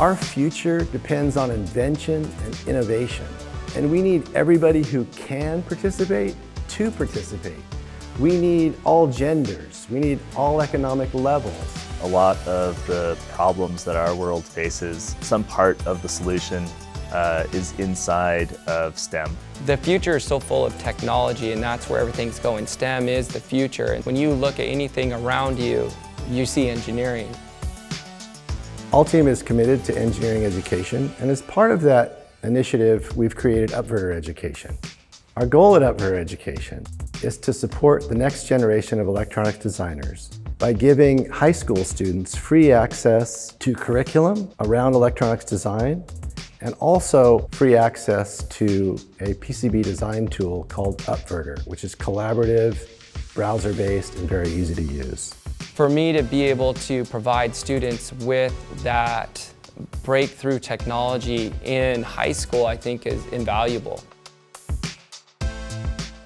Our future depends on invention and innovation, and we need everybody who can participate to participate. We need all genders, we need all economic levels. A lot of the problems that our world faces, some part of the solution uh, is inside of STEM. The future is so full of technology and that's where everything's going. STEM is the future. And when you look at anything around you, you see engineering. Team is committed to engineering education, and as part of that initiative, we've created Upverter Education. Our goal at Upverter Education is to support the next generation of electronics designers by giving high school students free access to curriculum around electronics design and also free access to a PCB design tool called Upverter, which is collaborative, browser-based, and very easy to use. For me to be able to provide students with that breakthrough technology in high school, I think is invaluable.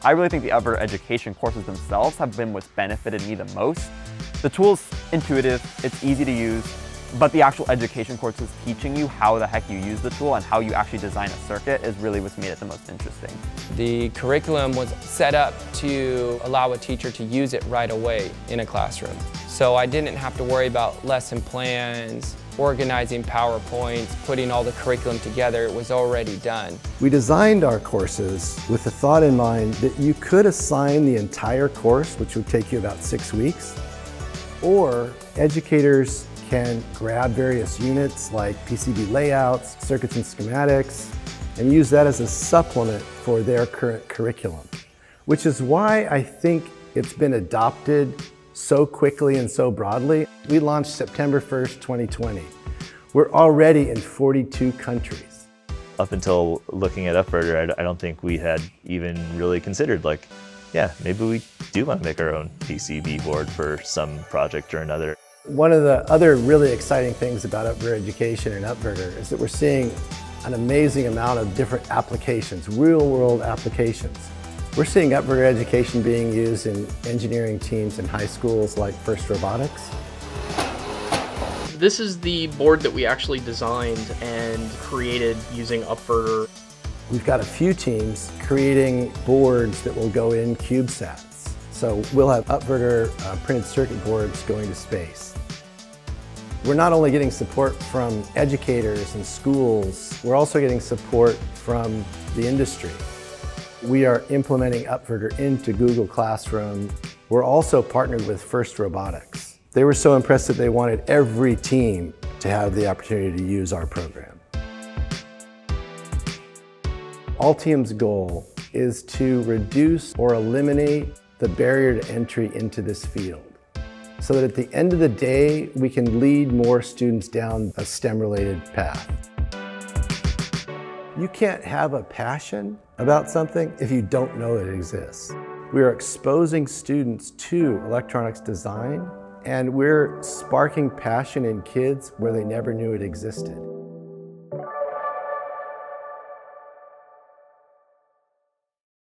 I really think the Upverter education courses themselves have been what's benefited me the most. The tool's intuitive, it's easy to use, but the actual education courses teaching you how the heck you use the tool and how you actually design a circuit is really what's made it the most interesting. The curriculum was set up to allow a teacher to use it right away in a classroom. So I didn't have to worry about lesson plans, organizing PowerPoints, putting all the curriculum together, it was already done. We designed our courses with the thought in mind that you could assign the entire course, which would take you about six weeks, or educators can grab various units like PCB layouts, circuits and schematics, and use that as a supplement for their current curriculum. Which is why I think it's been adopted so quickly and so broadly. We launched September 1st, 2020. We're already in 42 countries. Up until looking at Upverter, I don't think we had even really considered like, yeah, maybe we do want to make our own PCB board for some project or another. One of the other really exciting things about Upverter Education and Upverter is that we're seeing an amazing amount of different applications, real world applications. We're seeing Upverter Education being used in engineering teams in high schools like FIRST Robotics. This is the board that we actually designed and created using Upverter. We've got a few teams creating boards that will go in CubeSats. So we'll have Upverter uh, printed circuit boards going to space. We're not only getting support from educators and schools, we're also getting support from the industry. We are implementing Upverter into Google Classroom. We're also partnered with FIRST Robotics. They were so impressed that they wanted every team to have the opportunity to use our program. Altium's goal is to reduce or eliminate the barrier to entry into this field so that at the end of the day, we can lead more students down a STEM-related path. You can't have a passion about something if you don't know it exists. We are exposing students to electronics design and we're sparking passion in kids where they never knew it existed.